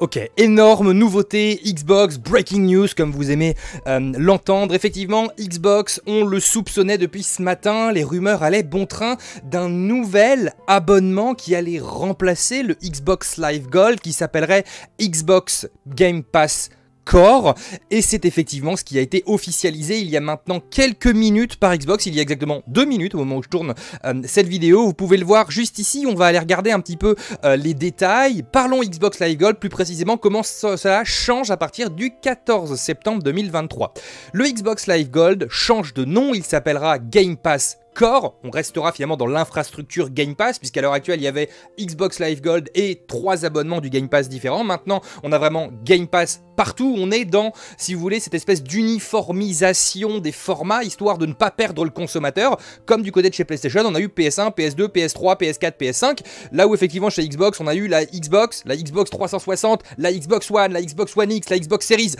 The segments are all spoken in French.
Ok, énorme nouveauté, Xbox, breaking news comme vous aimez euh, l'entendre. Effectivement, Xbox, on le soupçonnait depuis ce matin, les rumeurs allaient bon train d'un nouvel abonnement qui allait remplacer le Xbox Live Gold qui s'appellerait Xbox Game Pass Et c'est effectivement ce qui a été officialisé il y a maintenant quelques minutes par Xbox, il y a exactement deux minutes au moment où je tourne euh, cette vidéo, vous pouvez le voir juste ici, on va aller regarder un petit peu euh, les détails, parlons Xbox Live Gold, plus précisément comment cela change à partir du 14 septembre 2023. Le Xbox Live Gold change de nom, il s'appellera Game Pass Core, on restera finalement dans l'infrastructure Game Pass, puisqu'à l'heure actuelle il y avait Xbox Live Gold et trois abonnements du Game Pass différents. Maintenant, on a vraiment Game Pass partout. On est dans, si vous voulez, cette espèce d'uniformisation des formats, histoire de ne pas perdre le consommateur. Comme du côté de chez PlayStation, on a eu PS1, PS2, PS3, PS4, PS5. Là où effectivement chez Xbox, on a eu la Xbox, la Xbox 360, la Xbox One, la Xbox One X, la Xbox Series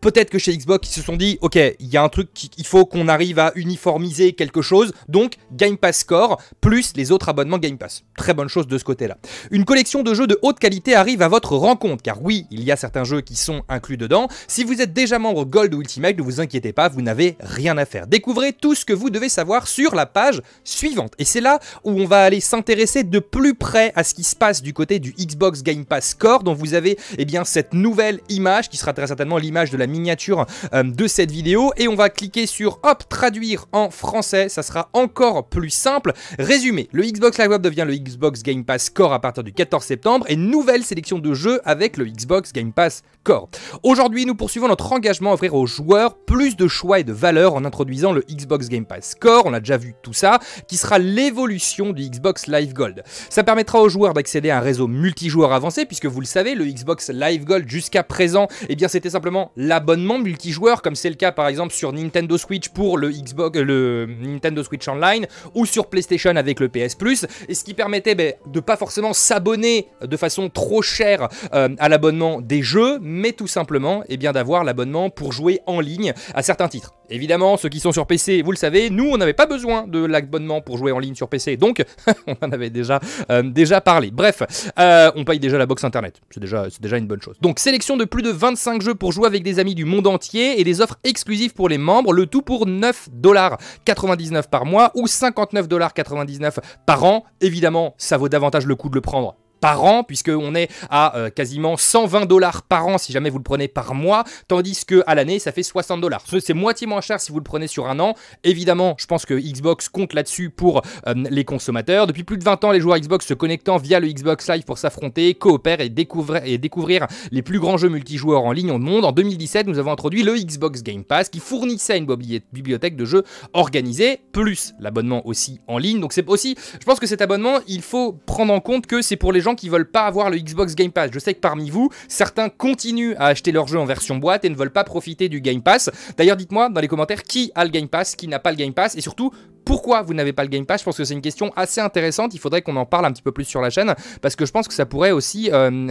peut-être que chez Xbox, ils se sont dit, ok, il y a un truc, il faut qu'on arrive à uniformiser quelque chose, donc Game Pass Core, plus les autres abonnements Game Pass. Très bonne chose de ce côté-là. Une collection de jeux de haute qualité arrive à votre rencontre, car oui, il y a certains jeux qui sont inclus dedans. Si vous êtes déjà membre Gold ou Ultimate, ne vous inquiétez pas, vous n'avez rien à faire. Découvrez tout ce que vous devez savoir sur la page suivante. Et c'est là où on va aller s'intéresser de plus près à ce qui se passe du côté du Xbox Game Pass Core, dont vous avez eh bien, cette nouvelle image, qui sera très certainement l'image de la miniature euh, de cette vidéo et on va cliquer sur hop traduire en français, ça sera encore plus simple. Résumé, le Xbox Live Web devient le Xbox Game Pass Core à partir du 14 septembre et nouvelle sélection de jeux avec le Xbox Game Pass Core. Aujourd'hui, nous poursuivons notre engagement à offrir aux joueurs plus de choix et de valeur en introduisant le Xbox Game Pass Core, on a déjà vu tout ça, qui sera l'évolution du Xbox Live Gold. Ça permettra aux joueurs d'accéder à un réseau multijoueur avancé puisque vous le savez, le Xbox Live Gold jusqu'à présent, eh bien c'était simplement l'abonnement multijoueur comme c'est le cas par exemple sur Nintendo Switch pour le Xbox le Nintendo Switch Online ou sur PlayStation avec le PS Plus et ce qui permettait ben, de pas forcément s'abonner de façon trop chère euh, à l'abonnement des jeux mais tout simplement eh bien d'avoir l'abonnement pour jouer en ligne à certains titres. Évidemment, ceux qui sont sur PC, vous le savez, nous on n'avait pas besoin de l'abonnement pour jouer en ligne sur PC, donc on en avait déjà, euh, déjà parlé. Bref, euh, on paye déjà la box internet, c'est déjà, déjà une bonne chose. Donc sélection de plus de 25 jeux pour jouer avec des amis du monde entier et des offres exclusives pour les membres, le tout pour 9,99$ par mois ou 59,99$ par an. Évidemment, ça vaut davantage le coup de le prendre par an, puisqu'on est à euh, quasiment 120 dollars par an si jamais vous le prenez par mois, tandis que à l'année ça fait 60 dollars. C'est moitié moins cher si vous le prenez sur un an. Évidemment, je pense que Xbox compte là-dessus pour euh, les consommateurs. Depuis plus de 20 ans, les joueurs Xbox se connectant via le Xbox Live pour s'affronter, coopérer et découvrir, et découvrir les plus grands jeux multijoueurs en ligne au monde. En 2017, nous avons introduit le Xbox Game Pass qui fournissait une bibliothèque de jeux organisée, plus l'abonnement aussi en ligne. Donc c'est aussi, je pense que cet abonnement, il faut prendre en compte que c'est pour les gens qui veulent pas avoir le Xbox Game Pass. Je sais que parmi vous, certains continuent à acheter leur jeu en version boîte et ne veulent pas profiter du Game Pass. D'ailleurs, dites-moi dans les commentaires qui a le Game Pass, qui n'a pas le Game Pass et surtout pourquoi vous n'avez pas le Game Pass Je pense que c'est une question assez intéressante. Il faudrait qu'on en parle un petit peu plus sur la chaîne parce que je pense que ça pourrait aussi euh,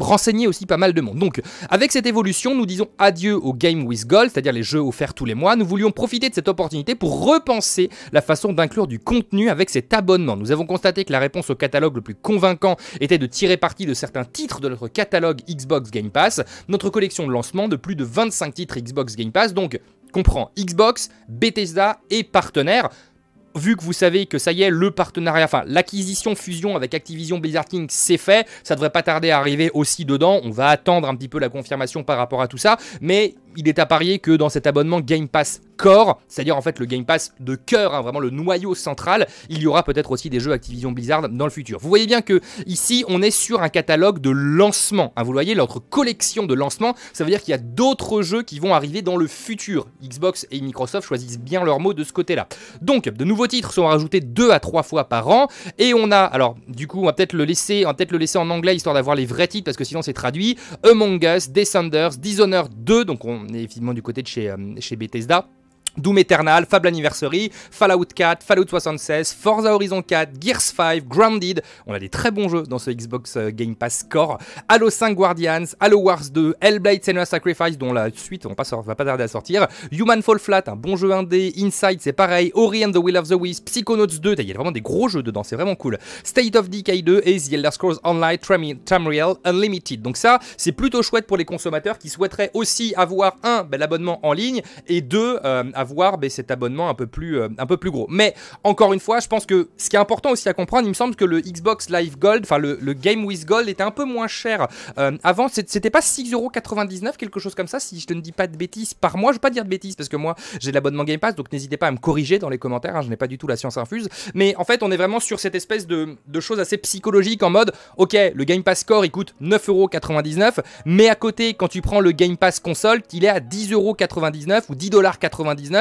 renseigner aussi pas mal de monde. Donc, avec cette évolution, nous disons adieu au Game with Gold, c'est-à-dire les jeux offerts tous les mois. Nous voulions profiter de cette opportunité pour repenser la façon d'inclure du contenu avec cet abonnement. Nous avons constaté que la réponse au catalogue le plus convaincant était de tirer parti de certains titres de notre catalogue Xbox Game Pass, notre collection de lancement de plus de 25 titres Xbox Game Pass. Donc, comprend Xbox, Bethesda et partenaires. Vu que vous savez que ça y est, le partenariat, enfin l'acquisition fusion avec Activision Blizzard King, c'est fait, ça devrait pas tarder à arriver aussi dedans. On va attendre un petit peu la confirmation par rapport à tout ça, mais il est à parier que dans cet abonnement Game Pass Core, c'est-à-dire en fait le Game Pass de cœur, hein, vraiment le noyau central, il y aura peut-être aussi des jeux Activision Blizzard dans le futur. Vous voyez bien que ici on est sur un catalogue de lancement. Hein. vous voyez notre collection de lancement, ça veut dire qu'il y a d'autres jeux qui vont arriver dans le futur. Xbox et Microsoft choisissent bien leurs mots de ce côté-là. Donc de nouveaux titres sont rajoutés deux à trois fois par an et on a, alors du coup on va peut-être le laisser, peut-être le laisser en anglais histoire d'avoir les vrais titres parce que sinon c'est traduit. Among Us, Descenders, Dishonored 2, donc on évidemment du côté de chez, euh, chez Bethesda. Doom Eternal, Fable Anniversary, Fallout 4, Fallout 76, Forza Horizon 4, Gears 5, Grounded. On a des très bons jeux dans ce Xbox euh, Game Pass Core. Halo 5 Guardians, Halo Wars 2, Hellblade Senua Sacrifice, dont la suite on va pas tarder à sortir. Human Fall Flat, un bon jeu indé. Inside, c'est pareil. Ori and the Will of the Wisp, Psychonauts 2, il y a vraiment des gros jeux dedans, c'est vraiment cool. State of Decay 2 et The Elder Scrolls Online Tamriel Unlimited. Donc ça, c'est plutôt chouette pour les consommateurs qui souhaiteraient aussi avoir un, ben, l'abonnement en ligne et deux, euh, ben, cet abonnement un peu, plus, euh, un peu plus gros. Mais encore une fois, je pense que ce qui est important aussi à comprendre, il me semble que le Xbox Live Gold, enfin le, Game with Gold était un peu moins cher. Euh, avant, c'était pas 6,99€, quelque chose comme ça, si je te ne dis pas de bêtises par mois. Je vais pas dire de bêtises parce que moi j'ai l'abonnement Game Pass, donc n'hésitez pas à me corriger dans les commentaires, hein, je n'ai pas du tout la science infuse. Mais en fait, on est vraiment sur cette espèce de, de choses assez psychologiques en mode, ok, le Game Pass Core il coûte 9,99€, mais à côté, quand tu prends le Game Pass console, il est à 10,99€ ou 10,99$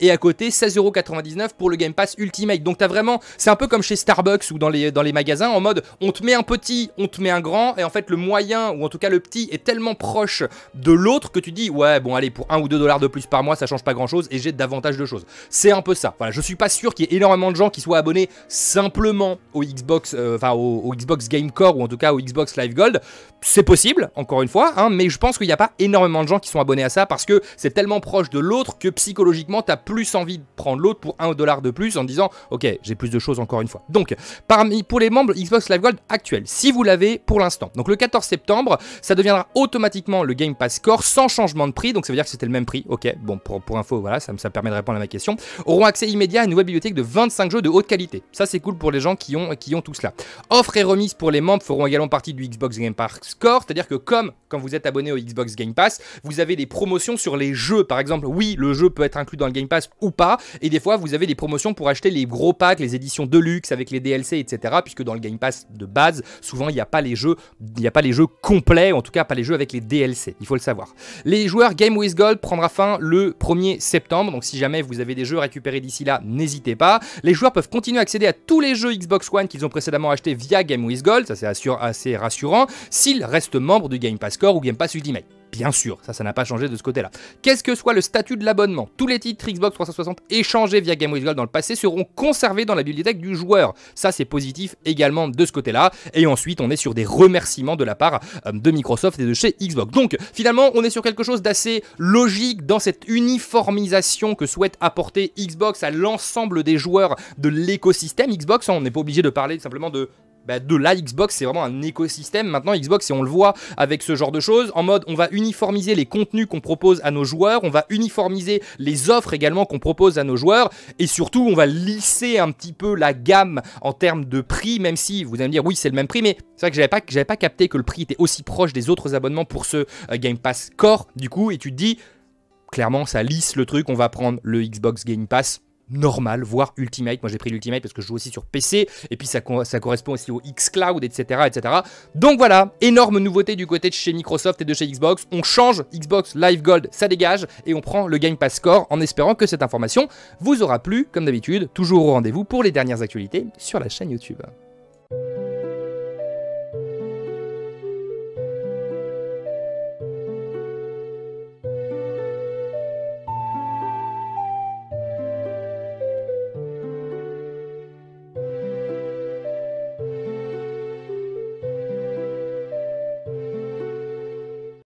et à côté 16,99€ pour le Game Pass Ultimate. Donc t'as vraiment, c'est un peu comme chez Starbucks ou dans les, dans les magasins en mode on te met un petit, on te met un grand et en fait le moyen ou en tout cas le petit est tellement proche de l'autre que tu dis ouais bon allez pour 1 ou 2 dollars de plus par mois ça change pas grand chose et j'ai davantage de choses. C'est un peu ça. Voilà, je suis pas sûr qu'il y ait énormément de gens qui soient abonnés simplement au Xbox, euh, enfin au, Xbox Game Core ou en tout cas au Xbox Live Gold. C'est possible, encore une fois, hein, mais je pense qu'il n'y a pas énormément de gens qui sont abonnés à ça parce que c'est tellement proche de l'autre que psychologiquement logiquement, tu as plus envie de prendre l'autre pour 1 dollar de plus en disant Ok, j'ai plus de choses encore une fois. Donc, parmi, pour les membres Xbox Live Gold actuels, si vous l'avez pour l'instant, donc le 14 septembre, ça deviendra automatiquement le Game Pass Core sans changement de prix. Donc, ça veut dire que c'était le même prix. Ok, bon, pour, pour info, voilà, ça, ça me permet de répondre à ma question. Auront accès immédiat à une nouvelle bibliothèque de 25 jeux de haute qualité. Ça, c'est cool pour les gens qui ont, qui ont tout cela. Offres et remises pour les membres feront également partie du Xbox Game Pass Core, c'est-à-dire que comme quand vous êtes abonné au Xbox Game Pass, vous avez des promotions sur les jeux. Par exemple, oui, le jeu peut être dans le Game Pass ou pas. Et des fois, vous avez des promotions pour acheter les gros packs, les éditions de luxe avec les DLC, etc. Puisque dans le Game Pass de base, souvent, il n'y a pas les jeux, a pas les jeux complets, en tout cas pas les jeux avec les DLC. Il faut le savoir. Les joueurs Game with Gold prendra fin le 1er septembre. Donc, si jamais vous avez des jeux récupérés d'ici là, n'hésitez pas. Les joueurs peuvent continuer à accéder à tous les jeux Xbox One qu'ils ont précédemment achetés via Game with Gold. Ça, c'est assez rassurant. S'ils restent membres du Game Pass Core ou Game Pass Ultimate. Bien sûr, ça, ça n'a pas changé de ce côté-là. Qu'est-ce que soit le statut de l'abonnement? Tous les titres Xbox 360 échangés via Game with Gold dans le passé seront conservés dans la bibliothèque du joueur. Ça, c'est positif également de ce côté-là. Et ensuite, on est sur des remerciements de la part euh, de Microsoft et de chez Xbox. Donc, finalement, on est sur quelque chose d'assez logique dans cette uniformisation que souhaite apporter Xbox à l'ensemble des joueurs de l'écosystème Xbox. On n'est pas obligé de parler simplement de bah, de la Xbox, c'est vraiment un écosystème. Maintenant, Xbox, et on le voit avec ce genre de choses, en mode on va uniformiser les contenus qu'on propose à nos joueurs, on va uniformiser les offres également qu'on propose à nos joueurs, et surtout, on va lisser un petit peu la gamme en termes de prix, même si vous allez me dire oui, c'est le même prix, mais c'est vrai que j'avais pas, pas capté que le prix était aussi proche des autres abonnements pour ce euh, Game Pass Core, du coup, et tu te dis, clairement, ça lisse le truc, on va prendre le Xbox Game Pass normal, voire Ultimate. Moi j'ai pris l'Ultimate parce que je joue aussi sur PC, et puis ça, correspond aussi au xCloud, etc., etc. Donc voilà, énorme nouveauté du côté de chez Microsoft et de chez Xbox. On change Xbox Live Gold, ça dégage, et on prend le Game Pass Score en espérant que cette information vous aura plu, comme d'habitude, toujours au rendez-vous pour les dernières actualités sur la chaîne YouTube.